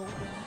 Golden.